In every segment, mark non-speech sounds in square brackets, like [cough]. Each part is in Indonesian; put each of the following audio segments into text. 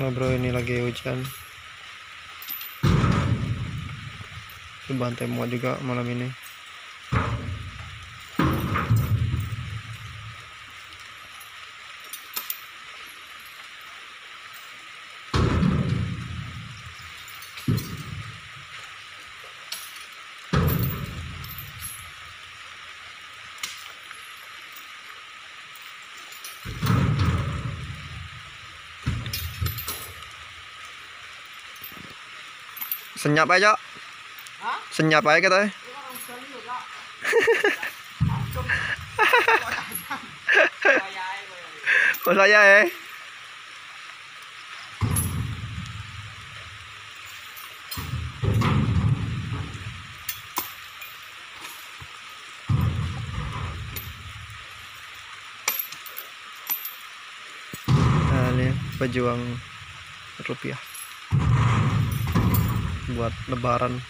Nah bro ini lagi hujan. Bantai muat juga malam ini Senyap aja Hah? Senyap aja kita. Oh saya eh? Nah, ini pejuang rupiah buat lebaran.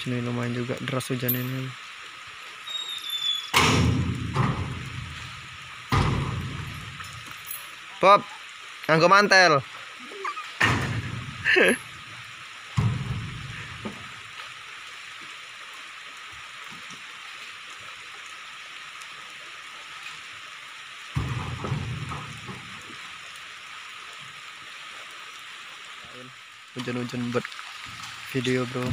Sini lumayan juga deras hujan ini Pop, nganggo mantel. Hujan-hujan buat video bro.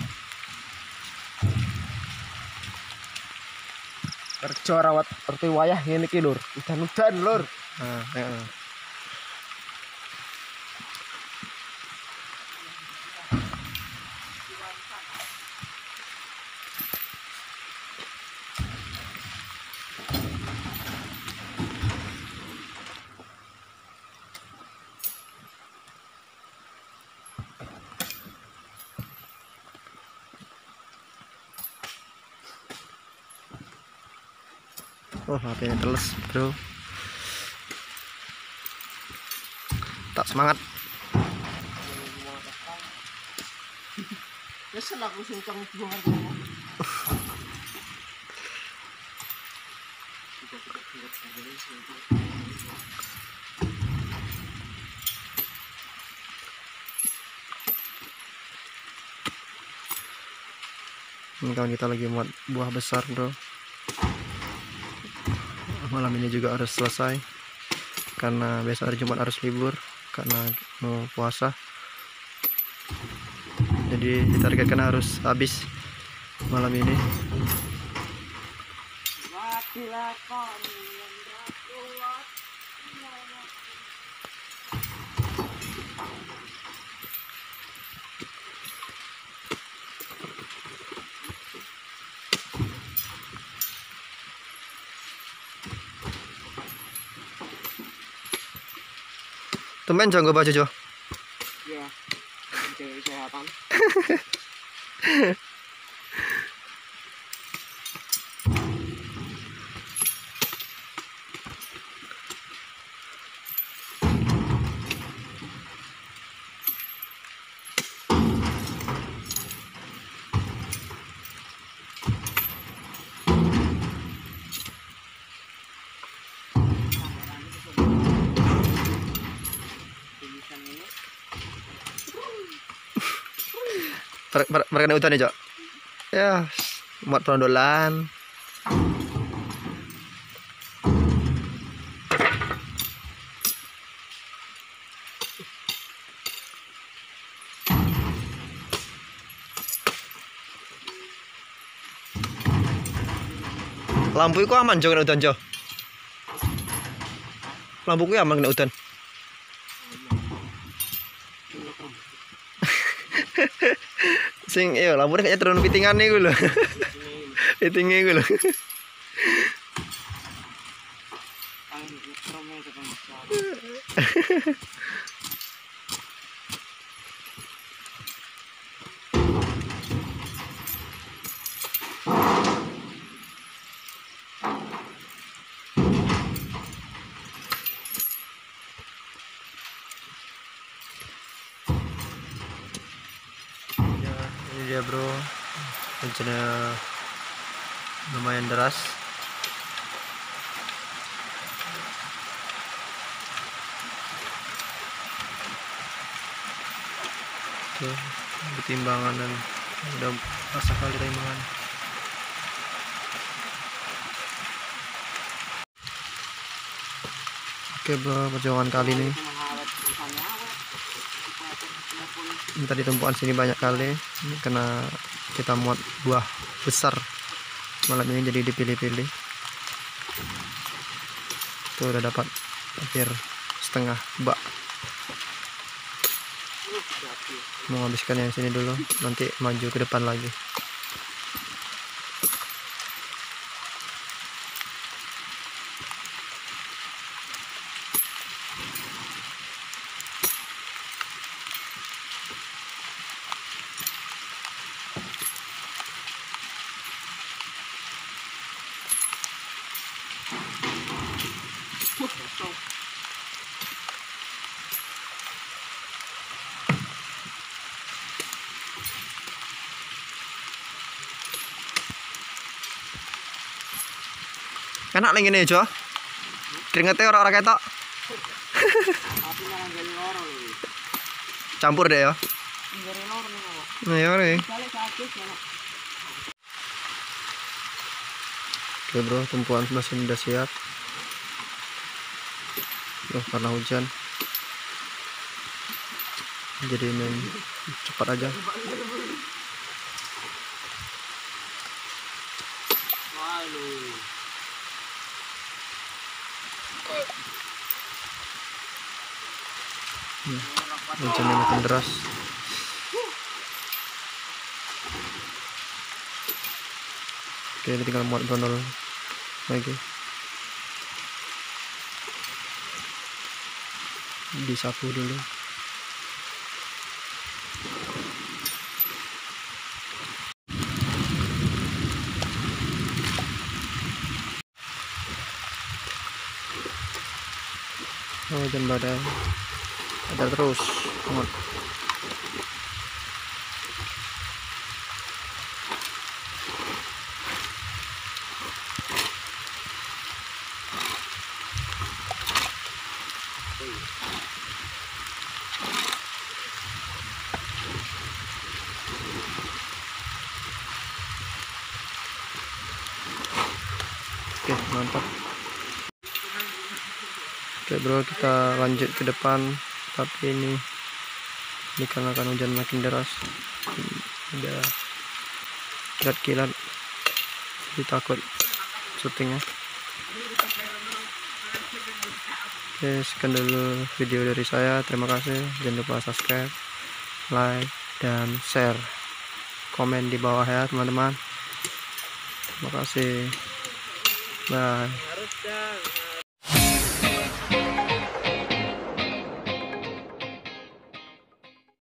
kerja rawat arti wayah iki lur udan-udan lur Nah, ya. Oh, HP-nya teles, bro. Tak semangat. buang Ini kawan kita lagi muat buah besar, bro. Malam ini juga harus selesai. Karena besok hari Jumat harus libur. Karena mau puasa. Jadi ditargetkan harus habis malam ini. 都慢点过吧舅舅 Mereka kena hutan ya Jo. Ya, muat perondolan. Lampu itu aman Jo kena hutan Jo. Lampu ku aman kena hutan. Sing iya lampu kayaknya turun pitingan nih gue loh. [laughs] Pitingnya gue loh. [laughs] dia bro. Hujannya lumayan deras. Tuh pertimbangan dan udah rasa kali timbangan oke bro perjuangan kali ini minta di tumpuan sini banyak kali. Ini karena kita muat buah besar. Malam ini jadi dipilih-pilih. Tuh udah dapat hampir setengah bak. Mau habiskan yang sini dulu nanti maju ke depan lagi enak nih Jo. Keringetnya orang-orang ketok [laughs] campur deh ya. Nah ya nih oke bro tumpuan sini udah siap. Loh, karena hujan. Jadi ini cepat aja hujannya makin deras. Oke ini tinggal muat brondol lagi. Disapu dulu. Oh hujan badai ada terus. Muat oke mantap. Oke bro kita lanjut ke depan tapi ini ini karena kan hujan makin deras. Udah kilat-kilat. Jadi takut syutingnya. Oke sekian dulu video dari saya. Terima kasih. Jangan lupa subscribe like dan share. Komen di bawah ya teman-teman. Terima kasih. Bye